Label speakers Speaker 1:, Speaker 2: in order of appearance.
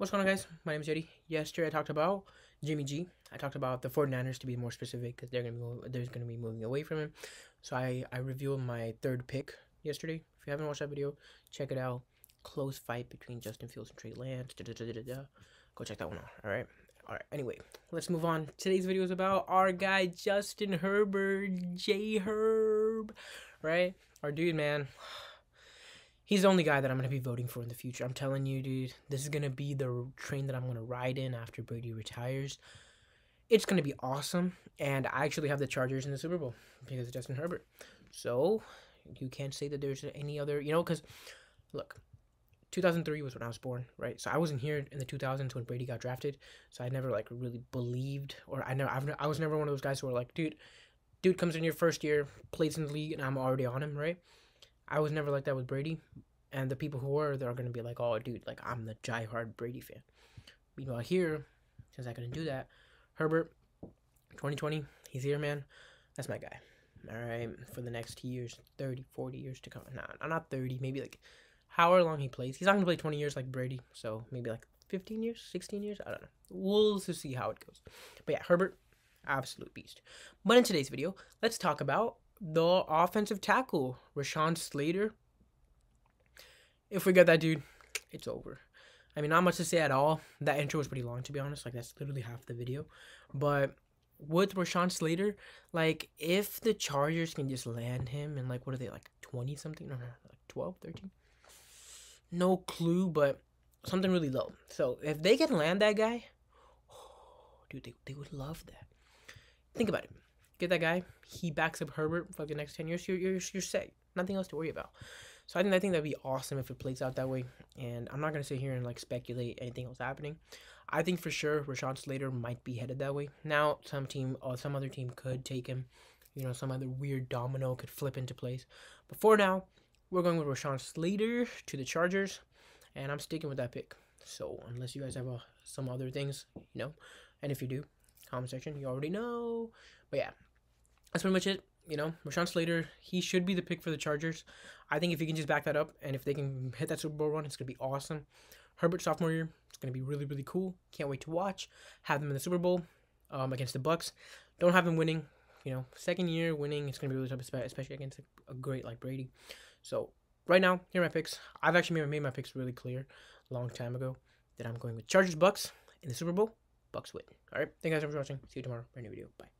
Speaker 1: What's going on, guys? My name is Jedi. Yesterday, I talked about Jimmy G. I talked about the 49ers to be more specific because they're gonna be there's gonna be moving away from him. So I I revealed my third pick yesterday. If you haven't watched that video, check it out. Close fight between Justin Fields and Trey Lance. Da, da, da, Go check that one out. All right. All right. Anyway, let's move on. Today's video is about our guy Justin Herbert, J Herb, right? Our dude, man he's the only guy that I'm going to be voting for in the future. I'm telling you, dude, this is going to be the train that I'm going to ride in after Brady retires. It's going to be awesome. And I actually have the Chargers in the Super Bowl because of Justin Herbert. So you can't say that there's any other, you know, because look, 2003 was when I was born, right? So I wasn't here in the 2000s when Brady got drafted. So I never like really believed, or I never, I've, I was never one of those guys who were like, dude, dude comes in your first year, plays in the league, and I'm already on him, right? I was never like that with Brady, and the people who were, they're gonna be like, "Oh, dude, like I'm the die-hard Brady fan." Meanwhile, here, since I couldn't do that, Herbert, 2020, he's here, man. That's my guy. All right, for the next years, 30, 40 years to come. Nah, not 30, maybe like however long he plays. He's not gonna play 20 years like Brady, so maybe like 15 years, 16 years. I don't know. We'll just see how it goes. But yeah, Herbert, absolute beast. But in today's video, let's talk about the offensive tackle, Rashawn Slater. If we get that dude, it's over. I mean, not much to say at all. That intro was pretty long, to be honest. Like, that's literally half the video. But with Rashawn Slater, like, if the Chargers can just land him and, like, what are they, like, 20 something? No, no, like 12, 13? No clue, but something really low. So, if they can land that guy, oh, dude, they, they would love that. Think about it. Get that guy. He backs up Herbert for like the next ten years. You're you're you're set. Nothing else to worry about. So I think I think that'd be awesome if it plays out that way. And I'm not gonna sit here and like speculate anything else happening. I think for sure Rashawn Slater might be headed that way. Now some team or some other team could take him. You know, some other weird domino could flip into place. But for now, we're going with Rashawn Slater to the Chargers, and I'm sticking with that pick. So unless you guys have uh, some other things, you know, and if you do, comment section, you already know. But yeah, that's pretty much it. You know, Rashawn Slater, he should be the pick for the Chargers. I think if he can just back that up and if they can hit that Super Bowl run, it's going to be awesome. Herbert sophomore year, it's going to be really, really cool. Can't wait to watch. Have them in the Super Bowl um, against the Bucs. Don't have them winning. You know, second year winning, it's going to be really tough, especially against a, a great like Brady. So right now, here are my picks. I've actually made my picks really clear a long time ago that I'm going with Chargers Bucs in the Super Bowl. Bucs win. All right. Thank you guys for watching. See you tomorrow. for Brand new video. Bye.